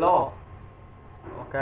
lô ok.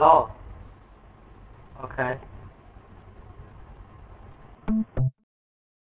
Hello. Okay.